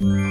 you